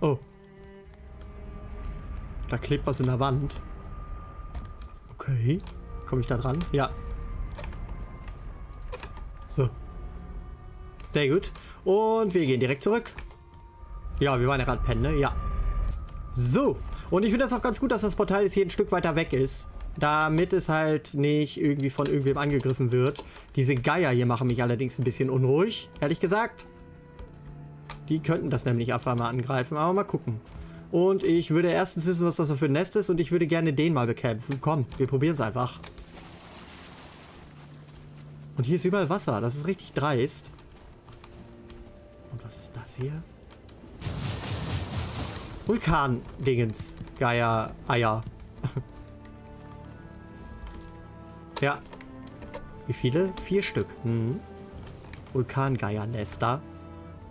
Oh. Da klebt was in der Wand. Okay. Komme ich da dran? Ja. So. Sehr gut. Und wir gehen direkt zurück. Ja, wir waren ja gerade pennen, ne? Ja. So. Und ich finde das auch ganz gut, dass das Portal jetzt hier ein Stück weiter weg ist. Damit es halt nicht irgendwie von irgendwem angegriffen wird. Diese Geier hier machen mich allerdings ein bisschen unruhig, ehrlich gesagt. Die könnten das nämlich einfach mal angreifen, aber mal gucken. Und ich würde erstens wissen, was das für ein Nest ist und ich würde gerne den mal bekämpfen. Komm, wir probieren es einfach. Und hier ist überall Wasser, das ist richtig dreist. Und was ist das hier? Vulkan-Dingens. Geier, Eier. ja. Wie viele? Vier Stück. Hm. Vulkangeier-Nester.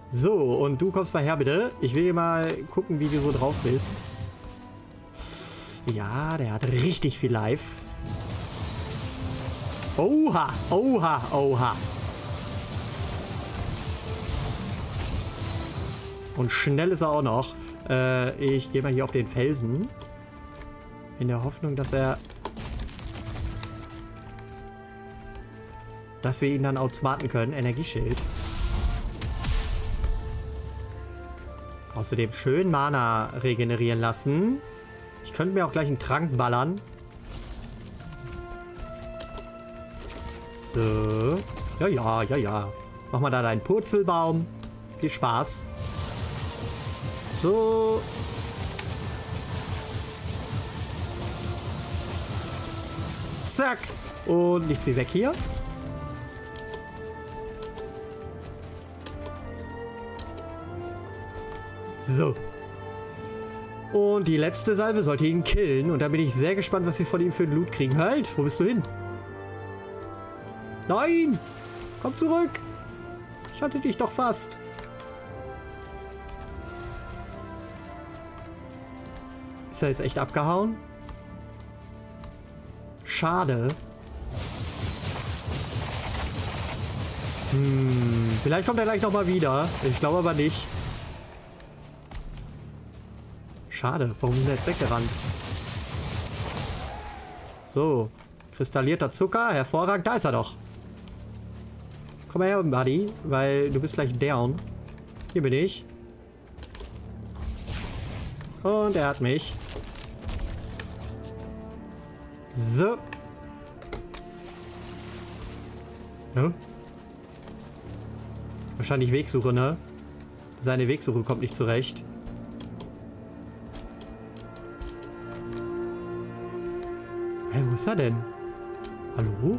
So, und du kommst mal her, bitte. Ich will mal gucken, wie du so drauf bist. Ja, der hat richtig viel Life. Oha, oha, oha. Und schnell ist er auch noch. Äh, ich gehe mal hier auf den Felsen. In der Hoffnung, dass er... Dass wir ihn dann outsmarten können. Energieschild. Außerdem schön Mana regenerieren lassen. Ich könnte mir auch gleich einen Trank ballern. So. Ja, ja, ja, ja. Mach mal da deinen Purzelbaum. Viel Spaß. So. Zack. Und liegt sie weg hier. So. Und die letzte Salve sollte ihn killen. Und da bin ich sehr gespannt, was wir von ihm für ein Loot kriegen. Halt, wo bist du hin? Nein! Komm zurück! Ich hatte dich doch fast. Ist er jetzt echt abgehauen? Schade. Hm, vielleicht kommt er gleich nochmal wieder. Ich glaube aber nicht. Schade, warum ist er jetzt weggerannt? So, kristallierter Zucker, hervorragend, da ist er doch. Komm mal her, Buddy, weil du bist gleich down. Hier bin ich. Und er hat mich. So. Hm? Wahrscheinlich Wegsuche, ne? Seine Wegsuche kommt nicht zurecht. Ist er denn? Hallo?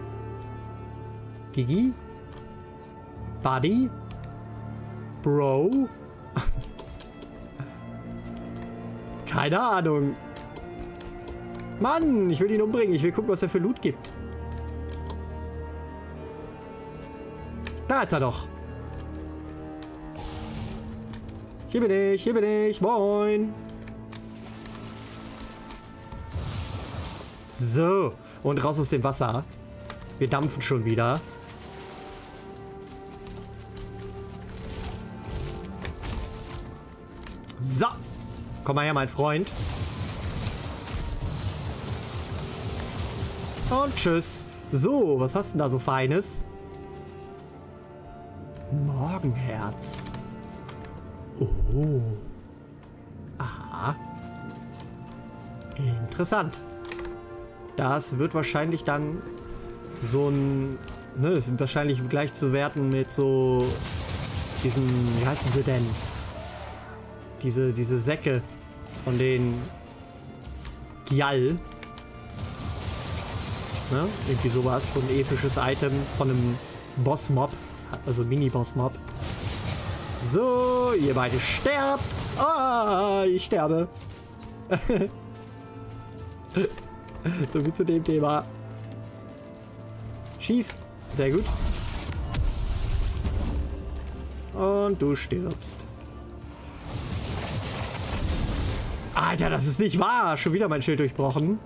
Gigi? Buddy? Bro? Keine Ahnung. Mann, ich will ihn umbringen. Ich will gucken, was er für Loot gibt. Da ist er doch. Hier bin ich, hier bin ich. Moin. So. Und raus aus dem Wasser. Wir dampfen schon wieder. So. Komm mal her, mein Freund. Und tschüss. So, was hast du denn da so Feines? Morgenherz. Oh. Aha. Interessant. Das wird wahrscheinlich dann so ein... Ne, sind wahrscheinlich gleich zu werten mit so... Diesen... Wie heißen sie denn? Diese, diese Säcke von den Gial. Ne? Irgendwie sowas. So ein episches Item von einem Boss-Mob. Also Mini-Boss-Mob. So, ihr beide sterbt. Ah, ich sterbe. so wie zu dem Thema. Schieß. Sehr gut. Und du stirbst. Alter, das ist nicht wahr. Schon wieder mein Schild durchbrochen.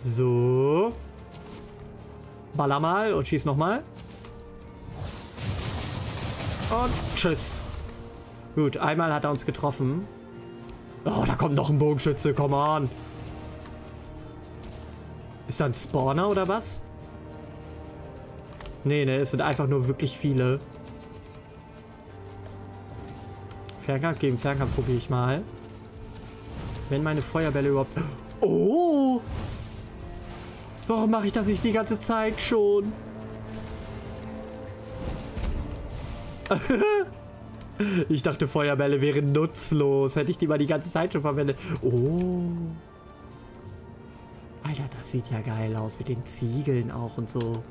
So. Baller mal und schieß nochmal. Und tschüss. Gut, einmal hat er uns getroffen. Oh, da kommt noch ein Bogenschütze, come on. Ist da ein Spawner oder was? Nee, ne, es sind einfach nur wirklich viele. Fernkampf gegen Fernkampf probiere ich mal. Wenn meine Feuerbälle überhaupt... Oh! Warum mache ich das nicht die ganze Zeit schon? ich dachte, Feuerbälle wären nutzlos. Hätte ich die mal die ganze Zeit schon verwendet. Oh. Alter, das sieht ja geil aus mit den Ziegeln auch und so.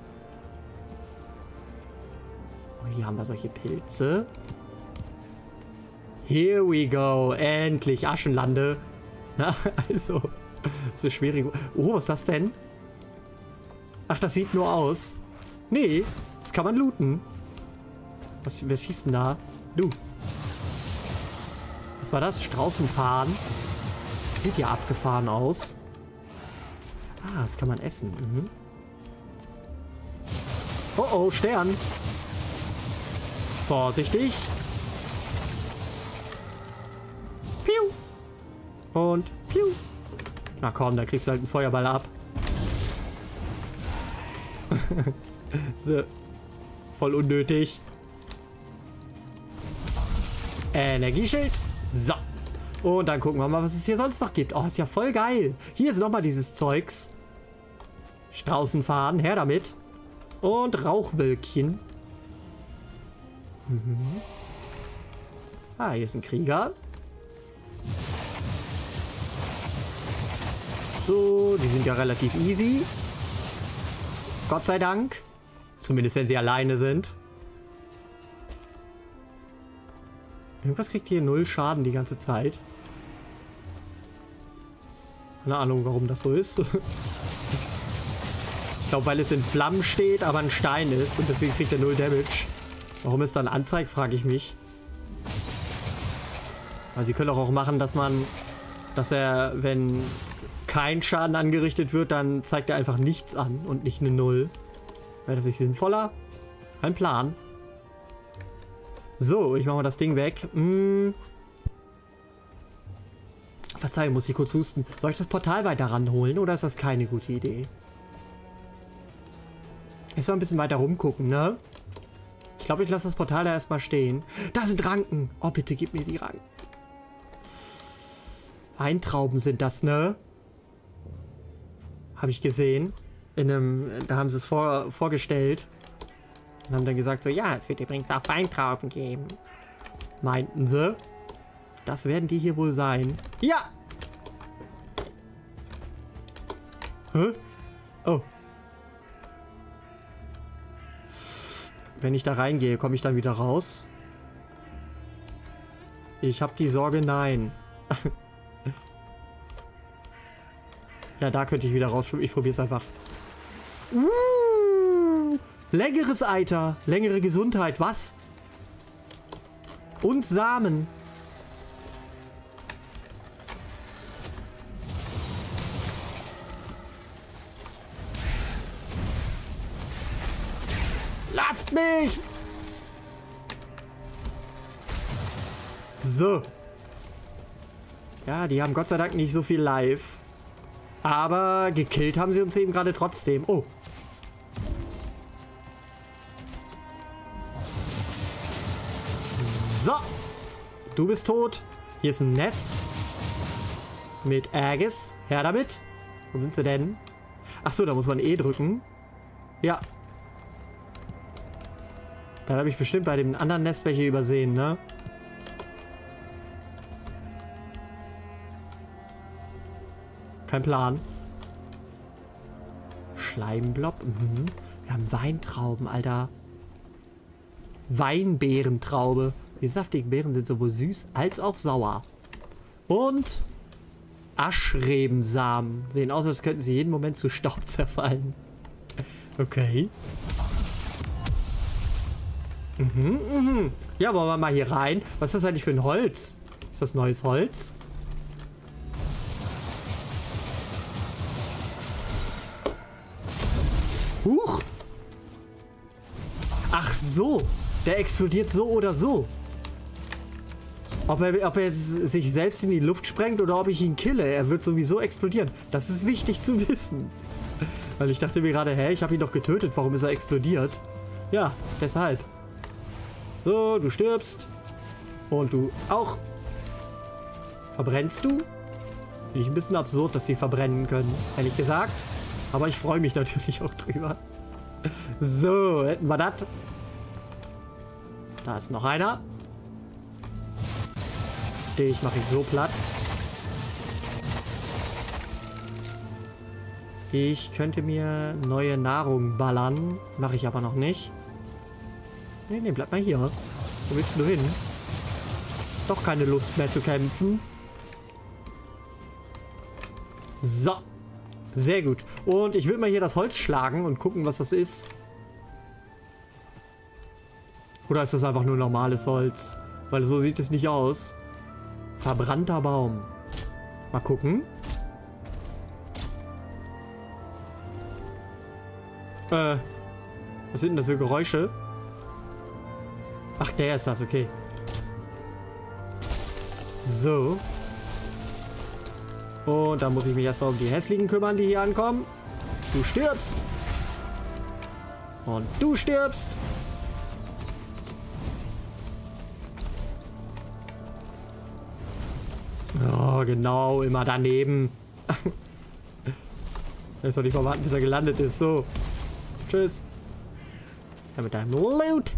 Oh, hier haben wir solche Pilze. Here we go. Endlich Aschenlande. Na, also. So schwierig. Oh, was ist das denn? Ach, das sieht nur aus. Nee, das kann man looten. Was, wer schießt denn da? Du. Was war das? Straußenfahren. Sieht ja abgefahren aus. Ah, das kann man essen. Mhm. Oh oh, Stern. Vorsichtig. Piu. Und piu. Na komm, da kriegst du halt einen Feuerball ab. Voll unnötig. Energieschild. So. Und dann gucken wir mal, was es hier sonst noch gibt. Oh, ist ja voll geil. Hier ist nochmal dieses Zeugs. Straußenfaden, her damit. Und Rauchwölkchen. Mhm. Ah, hier ist ein Krieger. So, die sind ja relativ easy. Gott sei Dank. Zumindest wenn sie alleine sind. Irgendwas kriegt hier null Schaden die ganze Zeit. Keine Ahnung, warum das so ist. ich glaube, weil es in Flammen steht, aber ein Stein ist und deswegen kriegt er null Damage. Warum es dann anzeigt, frage ich mich. Also sie können auch machen, dass man, dass er, wenn kein Schaden angerichtet wird, dann zeigt er einfach nichts an und nicht eine Null. Wäre das nicht sinnvoller? Ein Plan. So, ich mache mal das Ding weg. Hm. Verzeihung, muss ich kurz husten. Soll ich das Portal weiter ranholen oder ist das keine gute Idee? Erstmal ein bisschen weiter rumgucken, ne? Ich glaube, ich lasse das Portal da erstmal stehen. Da sind Ranken. Oh, bitte gib mir die Ranken. Weintrauben sind das, ne? Habe ich gesehen. In einem, da haben sie es vor, vorgestellt. Und haben dann gesagt so, ja, es wird übrigens auch Weintrauben geben. Meinten sie. Das werden die hier wohl sein. Ja! Hä? Oh. Wenn ich da reingehe, komme ich dann wieder raus? Ich habe die Sorge, nein. Ja, da könnte ich wieder rausschwimmen. Ich probiere es einfach. Uh, längeres Alter. Längere Gesundheit. Was? Und Samen. Lasst mich! So. Ja, die haben Gott sei Dank nicht so viel Live. Aber gekillt haben sie uns eben gerade trotzdem. Oh. Du bist tot. Hier ist ein Nest. Mit Aegis. Her damit. Wo sind sie denn? Achso, da muss man E drücken. Ja. Dann habe ich bestimmt bei dem anderen Nest welche übersehen, ne? Kein Plan. Schleimblob. Mhm. Wir haben Weintrauben, Alter. Weinbeerentraube. Die saftigen Beeren sind sowohl süß als auch sauer. Und Aschrebensamen. Sehen aus, als könnten sie jeden Moment zu Staub zerfallen. Okay. Mhm, mhm. Ja, wollen wir mal hier rein. Was ist das eigentlich für ein Holz? Ist das neues Holz? Huch! Ach so. Der explodiert so oder so. Ob er, ob er sich selbst in die Luft sprengt oder ob ich ihn kille. Er wird sowieso explodieren. Das ist wichtig zu wissen. Weil ich dachte mir gerade, hä, ich habe ihn doch getötet. Warum ist er explodiert? Ja, deshalb. So, du stirbst. Und du auch. Verbrennst du? Finde ich ein bisschen absurd, dass sie verbrennen können, ehrlich gesagt. Aber ich freue mich natürlich auch drüber. So, hätten wir das. Da ist noch einer. Dich mache ich so platt. Ich könnte mir neue Nahrung ballern. Mache ich aber noch nicht. Nee, nee, bleib mal hier. Wo willst du hin? Doch keine Lust mehr zu kämpfen. So. Sehr gut. Und ich will mal hier das Holz schlagen und gucken, was das ist. Oder ist das einfach nur normales Holz? Weil so sieht es nicht aus. Verbrannter Baum. Mal gucken. Äh. Was sind denn das für Geräusche? Ach, der ist das, okay. So. Und dann muss ich mich erstmal um die hässlichen kümmern, die hier ankommen. Du stirbst. Und du stirbst. Genau, immer daneben. Jetzt soll ich mal warten, bis er gelandet ist. So. Tschüss. Dann mit deinem Loot.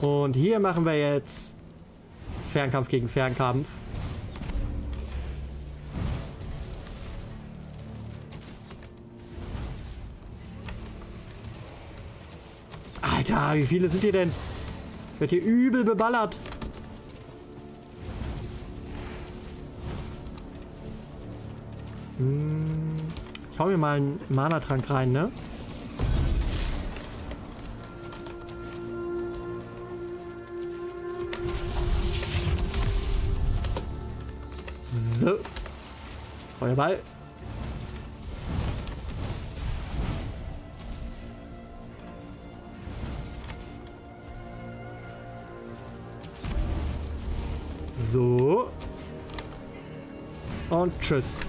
Und hier machen wir jetzt Fernkampf gegen Fernkampf. Alter, wie viele sind hier denn? Wird hier übel beballert. Hm, ich hau mir mal einen Mana-Trank rein, ne? So. Feuerball. So. Und tschüss.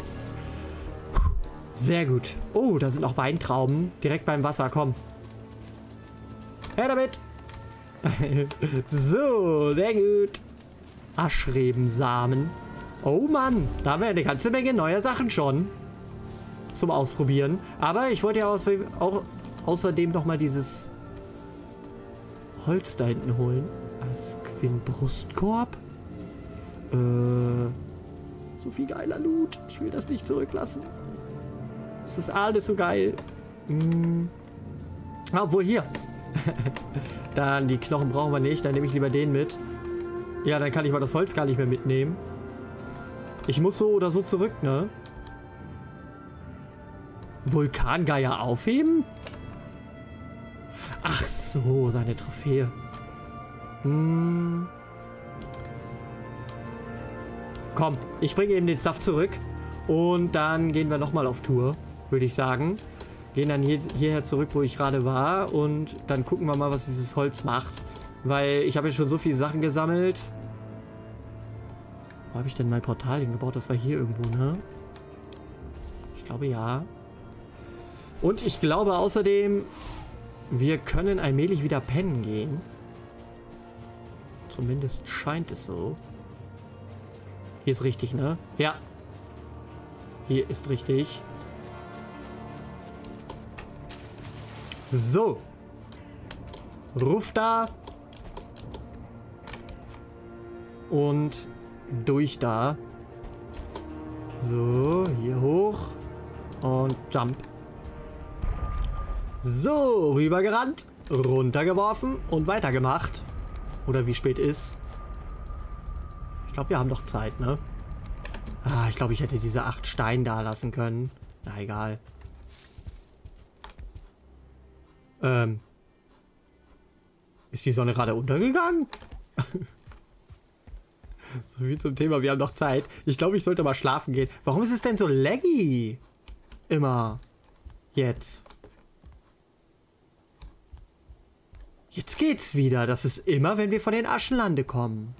Sehr gut. Oh, da sind auch Weintrauben. Direkt beim Wasser. Komm. Her damit. so, sehr gut. Aschrebensamen. Oh Mann, da haben wir eine ganze Menge neuer Sachen schon. Zum Ausprobieren. Aber ich wollte ja aus, auch außerdem noch mal dieses Holz da hinten holen. Asquin Brustkorb. Äh, so viel geiler Loot. Ich will das nicht zurücklassen. Das ist alles so geil. Hm. Obwohl hier. dann die Knochen brauchen wir nicht. Dann nehme ich lieber den mit. Ja, dann kann ich mal das Holz gar nicht mehr mitnehmen. Ich muss so oder so zurück, ne? Vulkangeier aufheben? Ach so, seine Trophäe. Hm. Komm, ich bringe eben den Stuff zurück. Und dann gehen wir nochmal auf Tour, würde ich sagen. Gehen dann hier, hierher zurück, wo ich gerade war. Und dann gucken wir mal, was dieses Holz macht. Weil ich habe ja schon so viele Sachen gesammelt. Wo habe ich denn mein Portal hingebaut? Das war hier irgendwo, ne? Ich glaube, ja. Und ich glaube außerdem, wir können allmählich wieder pennen gehen. Zumindest scheint es so. Hier ist richtig, ne? Ja. Hier ist richtig. So. Ruf da. Und durch da. So, hier hoch. Und Jump. So, rübergerannt, runtergeworfen und weitergemacht. Oder wie spät ist. Ich glaube, wir haben doch Zeit, ne? Ah, ich glaube, ich hätte diese acht Steine da lassen können. Na, egal. Ähm. Ist die Sonne gerade untergegangen? So viel zum Thema, wir haben noch Zeit. Ich glaube, ich sollte mal schlafen gehen. Warum ist es denn so laggy? Immer. Jetzt. Jetzt geht's wieder. Das ist immer, wenn wir von den Aschenlande kommen.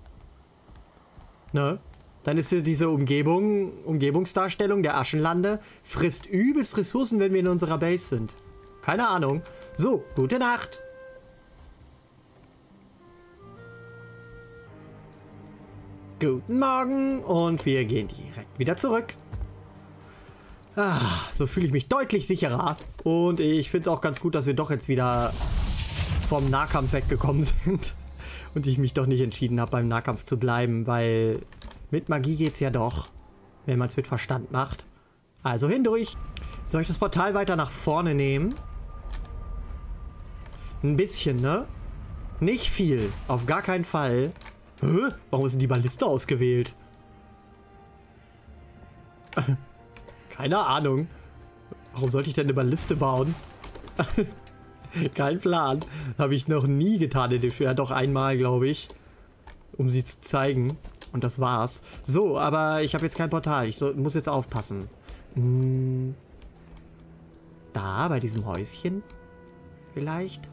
Ne? Dann ist diese Umgebung, Umgebungsdarstellung der Aschenlande, frisst übelst Ressourcen, wenn wir in unserer Base sind. Keine Ahnung. So, gute Nacht. Guten Morgen und wir gehen direkt wieder zurück. Ah, so fühle ich mich deutlich sicherer. Und ich finde es auch ganz gut, dass wir doch jetzt wieder vom Nahkampf weggekommen sind. Und ich mich doch nicht entschieden habe, beim Nahkampf zu bleiben, weil mit Magie geht es ja doch, wenn man es mit Verstand macht. Also hindurch. Soll ich das Portal weiter nach vorne nehmen? Ein bisschen, ne? Nicht viel. Auf gar keinen Fall. Hä? Warum ist denn die Balliste ausgewählt? Keine Ahnung. Warum sollte ich denn eine Balliste bauen? Kein Plan. Habe ich noch nie getan in dem Spiel. Ja, doch einmal, glaube ich. Um sie zu zeigen. Und das war's. So, aber ich habe jetzt kein Portal. Ich muss jetzt aufpassen. Hm, da, bei diesem Häuschen? Vielleicht?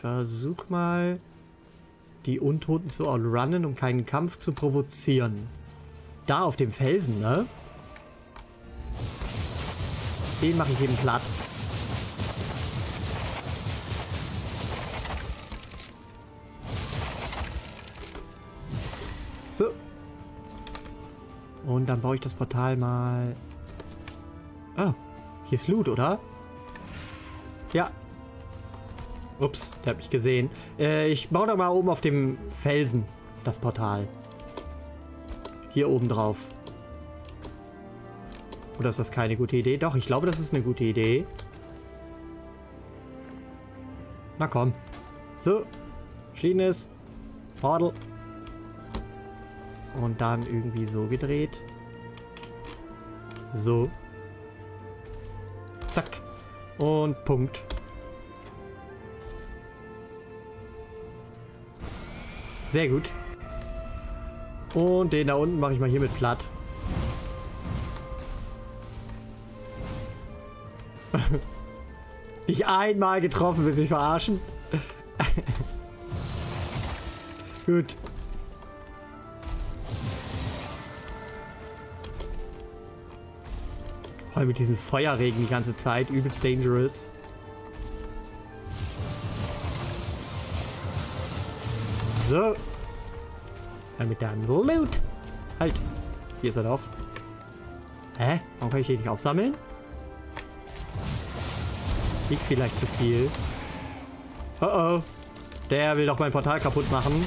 Versuche mal, die Untoten zu outrunnen, um keinen Kampf zu provozieren. Da auf dem Felsen, ne? Den mache ich eben platt. So. Und dann baue ich das Portal mal... Ah, hier ist Loot, oder? Ja. Ups, der hat mich gesehen. Äh, ich baue da mal oben auf dem Felsen das Portal. Hier oben drauf. Oder ist das keine gute Idee? Doch, ich glaube, das ist eine gute Idee. Na komm. So. Schiedenes. Portal. Und dann irgendwie so gedreht. So. Zack. Und Punkt. Sehr gut. Und den da unten mache ich mal hier mit platt. Nicht einmal getroffen, will sich verarschen. Gut. Vor allem mit diesem Feuerregen die ganze Zeit. Übelst dangerous. So. Dann mit der Loot. Halt. Hier ist er doch. Hä? Warum kann ich hier nicht aufsammeln? Liegt vielleicht zu viel. Oh oh. Der will doch mein Portal kaputt machen.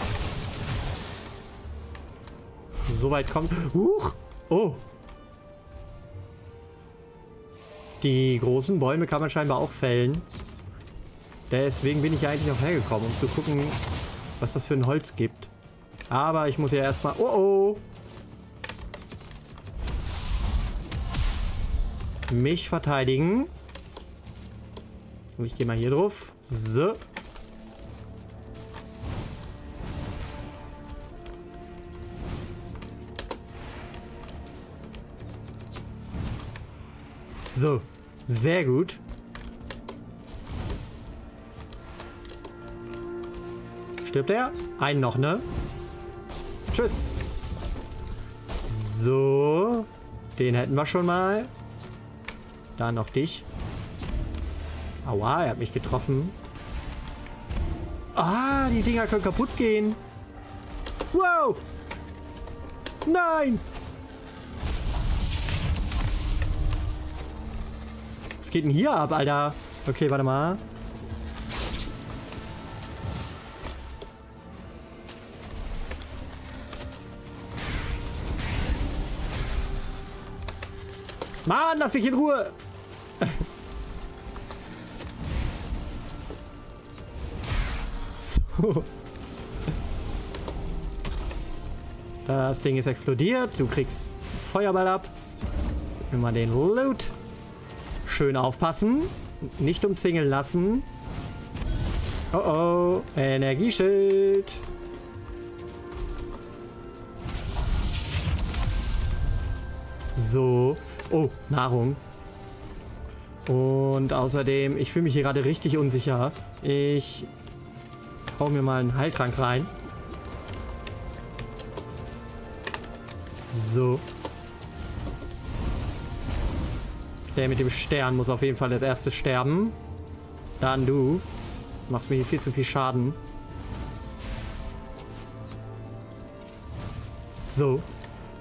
So weit kommt. Huch! Oh! Die großen Bäume kann man scheinbar auch fällen. Deswegen bin ich ja eigentlich auch hergekommen, um zu gucken, was das für ein Holz gibt. Aber ich muss ja erstmal... Oh oh! Mich verteidigen. Ich gehe mal hier drauf. So. So. Sehr gut. Stirbt er? Einen noch, ne? Tschüss. So. Den hätten wir schon mal. Dann noch dich. Aua, er hat mich getroffen. Ah, die Dinger können kaputt gehen. Wow. Nein. Was geht denn hier ab, Alter? Okay, warte mal. Mann, lass mich in Ruhe. Das Ding ist explodiert. Du kriegst Feuerball ab. Mal den Loot. Schön aufpassen. Nicht umzingeln lassen. Oh oh. Energieschild. So. Oh, Nahrung. Und außerdem, ich fühle mich hier gerade richtig unsicher. Ich hau mir mal einen Heiltrank rein. So. Der mit dem Stern muss auf jeden Fall als erstes sterben. Dann du. Du machst mir hier viel zu viel Schaden. So.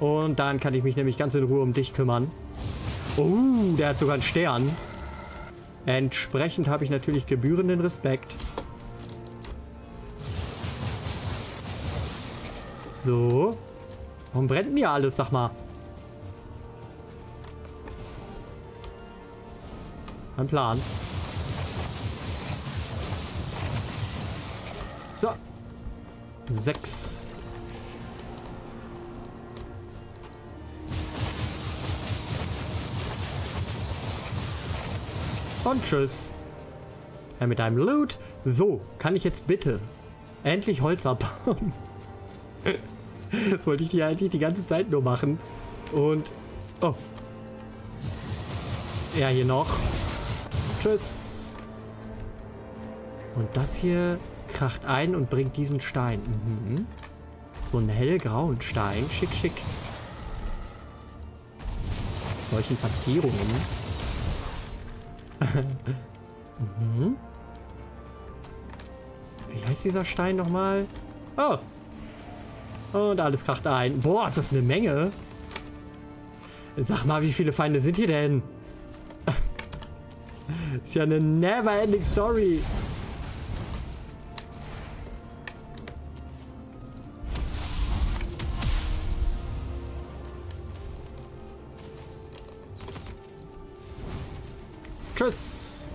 Und dann kann ich mich nämlich ganz in Ruhe um dich kümmern. Oh, der hat sogar einen Stern. Entsprechend habe ich natürlich gebührenden Respekt. So. Warum brennt denn hier alles, sag mal? Ein Plan. So. Sechs. Und tschüss. Ja, mit einem Loot. So, kann ich jetzt bitte endlich Holz abbauen? das wollte ich dir eigentlich die ganze Zeit nur machen. Und... Oh. Ja, hier noch. Tschüss. Und das hier kracht ein und bringt diesen Stein. Mhm. So einen hellgrauen Stein. Schick, schick. Solchen Verzierungen mhm. Wie heißt dieser Stein nochmal? Oh. Und alles kracht ein. Boah, ist das eine Menge. Sag mal, wie viele Feinde sind hier denn? ist ja eine never-ending Story. Tschüss.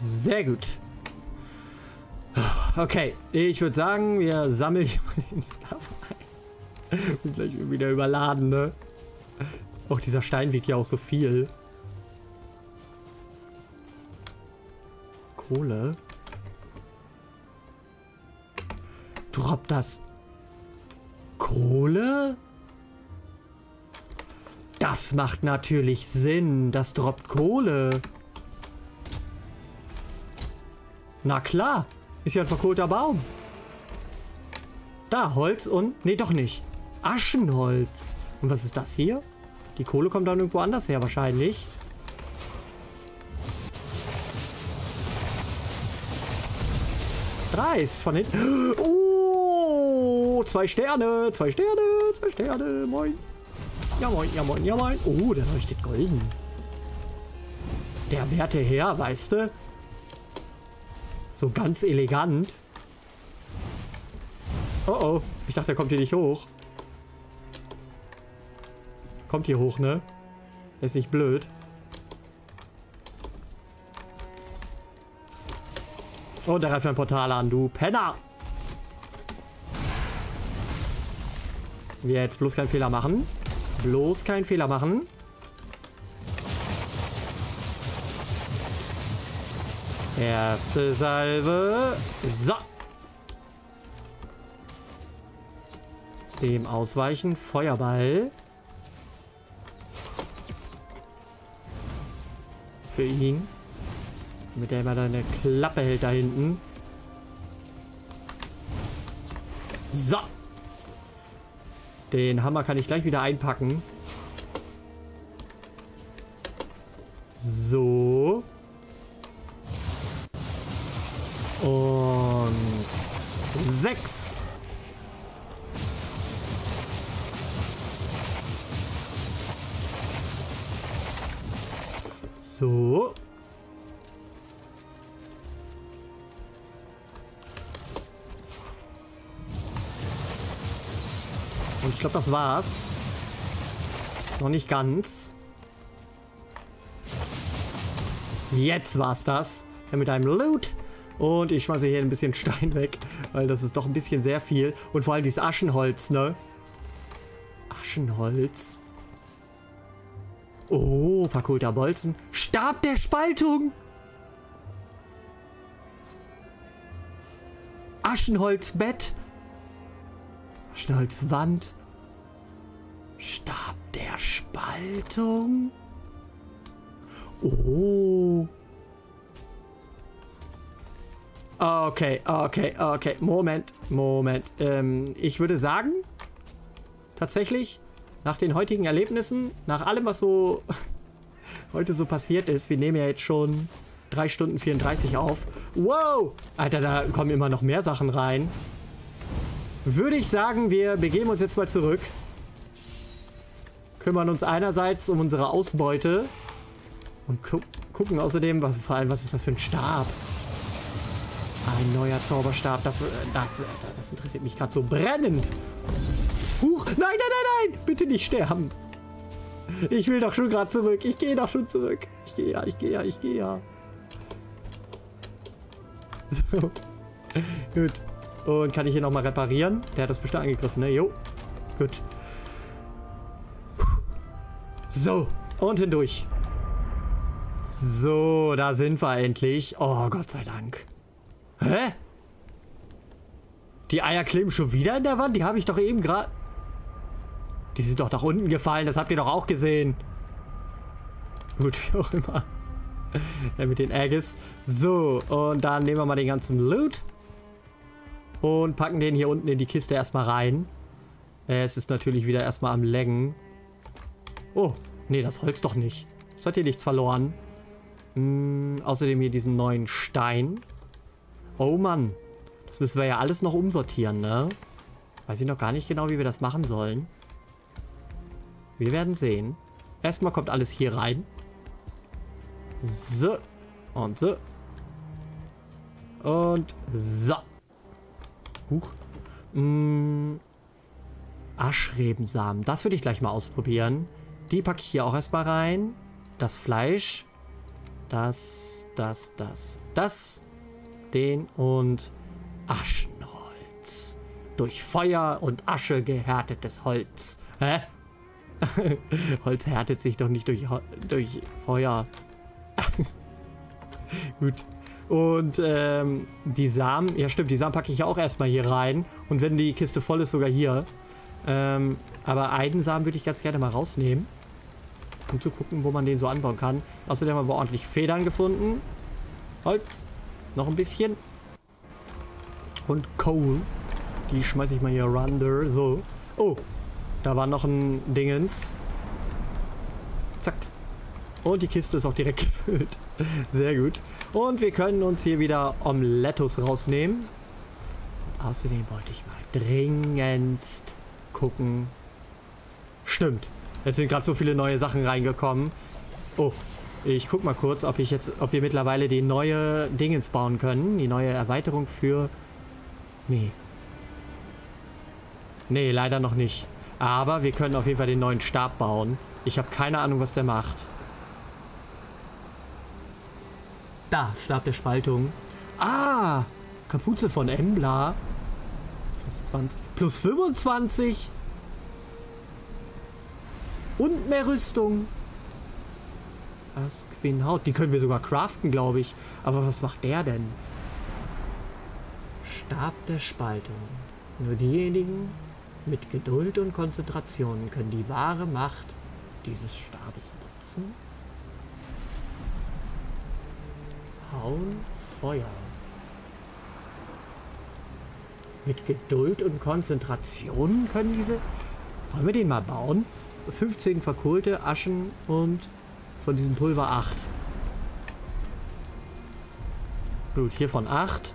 Sehr gut. Okay, ich würde sagen, wir sammeln hier mal den Stuff ein. Bin gleich wieder überladen, ne? Auch dieser Stein wiegt ja auch so viel. Kohle. Droppt das Kohle? Das macht natürlich Sinn. Das droppt Kohle. Na klar. Ist ja ein verkohlter Baum. Da, Holz und... Nee, doch nicht. Aschenholz. Und was ist das hier? Die Kohle kommt dann irgendwo anders her wahrscheinlich. Dreist von hinten. Oh, zwei Sterne, zwei Sterne, zwei Sterne. Moin. Ja moin, ja moin, ja moin. Oh, der leuchtet golden. Der werte Herr, weißt du? So ganz elegant. Oh oh, ich dachte, er kommt hier nicht hoch. Kommt hier hoch, ne? Ist nicht blöd. Oh, der reift ein Portal an, du Penner! Wir jetzt bloß keinen Fehler machen. Bloß keinen Fehler machen. Erste Salve. So. Dem ausweichen. Feuerball. Für ihn. Damit er immer deine Klappe hält da hinten. So. Den Hammer kann ich gleich wieder einpacken. So. Und sechs. Und ich glaube, das war's. Noch nicht ganz. Jetzt war's das. Ja, mit einem Loot. Und ich schmeiße hier ein bisschen Stein weg, weil das ist doch ein bisschen sehr viel. Und vor allem dieses Aschenholz, ne? Aschenholz. Oh, verkohlter Bolzen. Stab der Spaltung. Aschenholzbett. Aschenholzwand. Stab der Spaltung. Oh. Okay, okay, okay. Moment, Moment. Ähm, ich würde sagen, tatsächlich, nach den heutigen Erlebnissen, nach allem, was so heute so passiert ist, wir nehmen ja jetzt schon 3 Stunden 34 auf. Wow! Alter, da kommen immer noch mehr Sachen rein. Würde ich sagen, wir begeben uns jetzt mal zurück. Kümmern uns einerseits um unsere Ausbeute. Und gu gucken außerdem, was, vor allem, was ist das für ein Stab? Ein neuer Zauberstab. Das, das, das interessiert mich gerade so brennend. Huch, nein, nein, nein, nein. Bitte nicht sterben. Ich will doch schon gerade zurück. Ich gehe doch schon zurück. Ich gehe ja, ich gehe ja, ich gehe ja. So. Gut. Und kann ich hier nochmal reparieren? Der hat das bestimmt angegriffen, ne? Jo. Gut. So. Und hindurch. So, da sind wir endlich. Oh, Gott sei Dank. Hä? Die Eier kleben schon wieder in der Wand? Die habe ich doch eben gerade... Die sind doch nach unten gefallen. Das habt ihr doch auch gesehen. Gut, wie auch immer. ja, mit den Eggs. So, und dann nehmen wir mal den ganzen Loot. Und packen den hier unten in die Kiste erstmal rein. Es ist natürlich wieder erstmal am Laggen. Oh, nee, das Holz doch nicht. Es hat hier nichts verloren. Hm, außerdem hier diesen neuen Stein. Oh Mann. Das müssen wir ja alles noch umsortieren, ne? Weiß ich noch gar nicht genau, wie wir das machen sollen. Wir werden sehen. Erstmal kommt alles hier rein. So. Und so. Und so. Huch. Mm. Aschrebensamen. Das würde ich gleich mal ausprobieren. Die packe ich hier auch erstmal rein. Das Fleisch. Das, das, das, das. Den und Aschenholz. Durch Feuer und Asche gehärtetes Holz. Hä? Holz härtet sich doch nicht durch, durch Feuer. Gut. Und ähm, die Samen, ja stimmt, die Samen packe ich ja auch erstmal hier rein. Und wenn die Kiste voll ist, sogar hier. Ähm, aber einen Samen würde ich ganz gerne mal rausnehmen. Um zu gucken, wo man den so anbauen kann. Außerdem haben wir ordentlich Federn gefunden. Holz. Noch ein bisschen. Und Coal. Die schmeiße ich mal hier runter. So. Oh. Da war noch ein Dingens. Zack. Und die Kiste ist auch direkt gefüllt. Sehr gut. Und wir können uns hier wieder Omelettos rausnehmen. Außerdem wollte ich mal dringendst gucken. Stimmt. Es sind gerade so viele neue Sachen reingekommen. Oh, ich guck mal kurz, ob ich jetzt, ob wir mittlerweile die neue Dingens bauen können. Die neue Erweiterung für... Nee. Nee, leider noch nicht. Aber wir können auf jeden Fall den neuen Stab bauen. Ich habe keine Ahnung, was der macht. Da, Stab der Spaltung. Ah, Kapuze von Embla. Plus 20. Plus 25. Und mehr Rüstung. Asquin Haut. Die können wir sogar craften, glaube ich. Aber was macht der denn? Stab der Spaltung. Nur diejenigen mit Geduld und Konzentration können die wahre Macht dieses Stabes nutzen. Hauen Feuer. Mit Geduld und Konzentration können diese... Wollen wir den mal bauen? 15 verkohlte Aschen und von diesem Pulver 8. Gut, hiervon 8.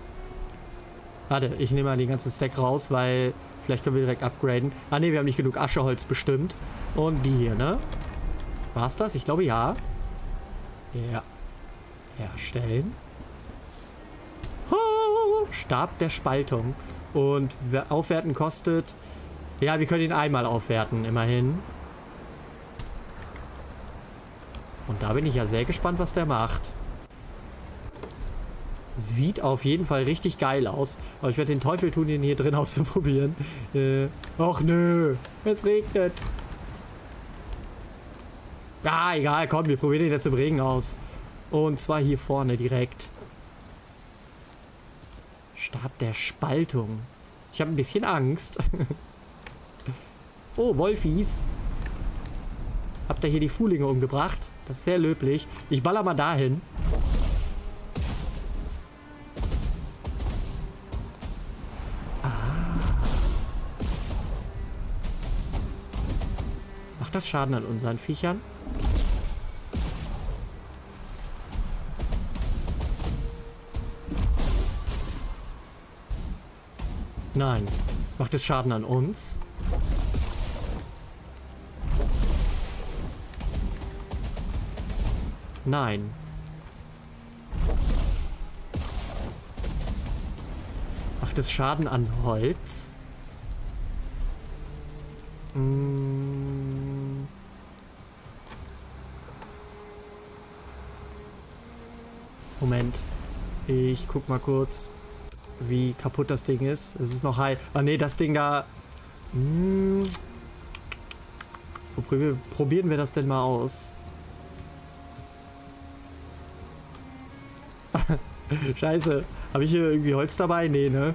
Warte, ich nehme mal den ganzen Stack raus, weil vielleicht können wir direkt upgraden. Ah ne, wir haben nicht genug Ascheholz bestimmt. Und die hier, ne? War's das? Ich glaube ja. Ja. Herstellen. Stab der Spaltung. Und aufwerten kostet... Ja, wir können ihn einmal aufwerten, immerhin. Und da bin ich ja sehr gespannt, was der macht. Sieht auf jeden Fall richtig geil aus. Aber ich werde den Teufel tun, ihn hier drin auszuprobieren. Äh, och nö, es regnet. Ja, egal, komm, wir probieren den jetzt im Regen aus. Und zwar hier vorne direkt. Stab der Spaltung. Ich habe ein bisschen Angst. oh, Wolfis. Habt ihr hier die Fuhlinge umgebracht? Das ist sehr löblich. Ich baller mal dahin. Macht das Schaden an unseren Viechern? Nein. Macht es Schaden an uns? Nein. Macht es Schaden an Holz? Hm. Moment. Ich guck mal kurz wie kaputt das Ding ist. Es ist noch heil. Ah ne, das Ding da... Hm. Probieren wir das denn mal aus. Scheiße. Habe ich hier irgendwie Holz dabei? Nee, ne?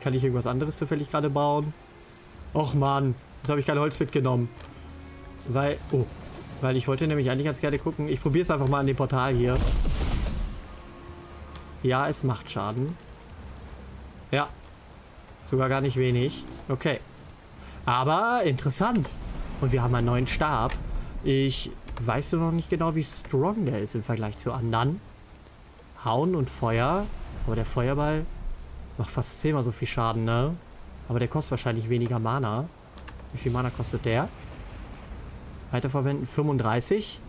Kann ich irgendwas anderes zufällig gerade bauen? Och man, jetzt habe ich kein Holz mitgenommen. Weil, oh, weil ich wollte nämlich eigentlich ganz gerne gucken. Ich probiere es einfach mal an dem Portal hier. Ja, es macht Schaden. Ja. Sogar gar nicht wenig. Okay. Aber interessant. Und wir haben einen neuen Stab. Ich weiß noch nicht genau, wie strong der ist im Vergleich zu anderen. Hauen und Feuer. Aber der Feuerball macht fast zehnmal so viel Schaden, ne? Aber der kostet wahrscheinlich weniger Mana. Wie viel Mana kostet der? Weiterverwenden 35.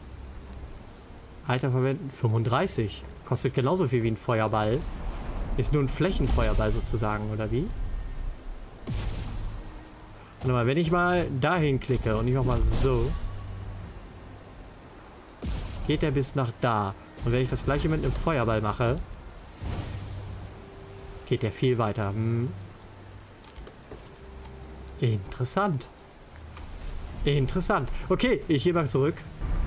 Weiterverwenden 35. Kostet genauso viel wie ein Feuerball. Ist nur ein Flächenfeuerball sozusagen, oder wie? Warte mal, wenn ich mal dahin klicke und ich mach mal so. Geht der bis nach da. Und wenn ich das gleiche mit einem Feuerball mache, geht der viel weiter. Hm. Interessant. Interessant. Okay, ich gehe mal zurück.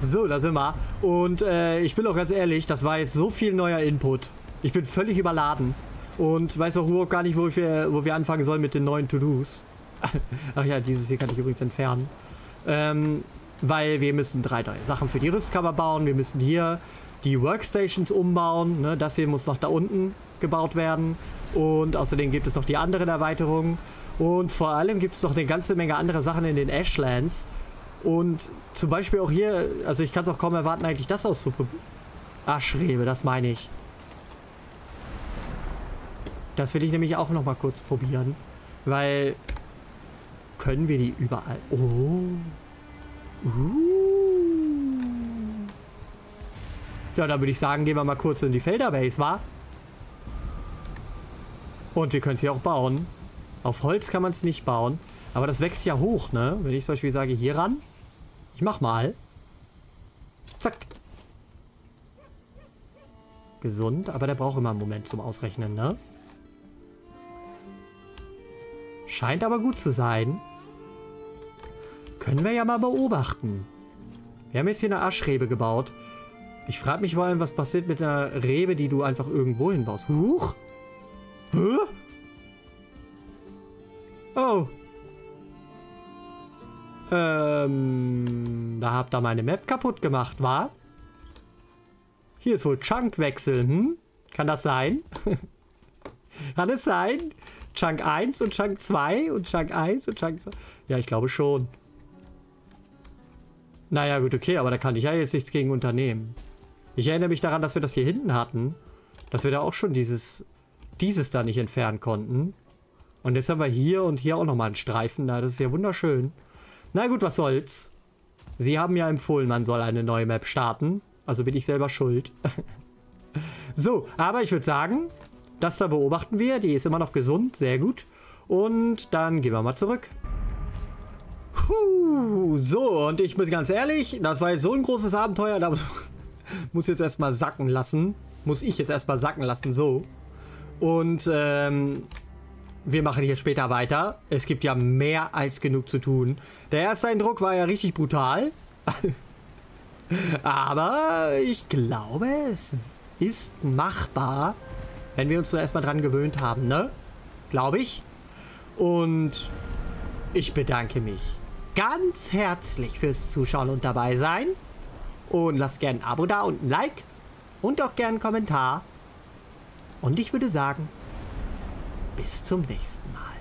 So, da sind wir. Und äh, ich bin auch ganz ehrlich, das war jetzt so viel neuer Input. Ich bin völlig überladen und weiß auch überhaupt gar nicht, wo wir, wo wir anfangen sollen mit den neuen To-Dos. Ach ja, dieses hier kann ich übrigens entfernen. Ähm, weil wir müssen drei neue Sachen für die Rüstkammer bauen. Wir müssen hier die Workstations umbauen. Ne? Das hier muss noch da unten gebaut werden. Und außerdem gibt es noch die anderen Erweiterungen. Und vor allem gibt es noch eine ganze Menge andere Sachen in den Ashlands. Und zum Beispiel auch hier, also ich kann es auch kaum erwarten, eigentlich das auszuprobieren. Aschrebe, das meine ich. Das will ich nämlich auch noch mal kurz probieren. Weil... Können wir die überall... Oh. Uh. Ja, dann würde ich sagen, gehen wir mal kurz in die Felderbase, wa? Und wir können es hier auch bauen. Auf Holz kann man es nicht bauen. Aber das wächst ja hoch, ne? Wenn ich zum Beispiel sage, hier ran. Ich mach mal. Zack. Gesund, aber der braucht immer einen Moment zum Ausrechnen, ne? Scheint aber gut zu sein. Können wir ja mal beobachten. Wir haben jetzt hier eine Aschrebe gebaut. Ich frage mich vor allem, was passiert mit einer Rebe, die du einfach irgendwo hinbaust. Huch! Hä? Oh. Ähm, da habt ihr meine Map kaputt gemacht, wa? Hier ist wohl Chunkwechsel, hm? Kann das sein? Kann es sein? Chunk 1 und Chunk 2 und Chunk 1 und Chunk 2. Ja, ich glaube schon. Naja, gut, okay, aber da kann ich ja jetzt nichts gegen unternehmen. Ich erinnere mich daran, dass wir das hier hinten hatten. Dass wir da auch schon dieses, dieses da nicht entfernen konnten. Und jetzt haben wir hier und hier auch nochmal einen Streifen. Na, das ist ja wunderschön. Na gut, was soll's. Sie haben ja empfohlen, man soll eine neue Map starten. Also bin ich selber schuld. so, aber ich würde sagen, das da beobachten wir. Die ist immer noch gesund. Sehr gut. Und dann gehen wir mal zurück. Puh, so, und ich bin ganz ehrlich, das war jetzt so ein großes Abenteuer, da muss, muss jetzt erstmal sacken lassen. Muss ich jetzt erstmal sacken lassen, so. Und ähm, wir machen hier später weiter. Es gibt ja mehr als genug zu tun. Der erste Eindruck war ja richtig brutal. Aber ich glaube, es ist machbar, wenn wir uns da erstmal dran gewöhnt haben, ne? Glaube ich. Und ich bedanke mich ganz herzlich fürs Zuschauen und dabei sein. Und lasst gerne ein Abo da und ein Like. Und auch gerne einen Kommentar. Und ich würde sagen, bis zum nächsten Mal.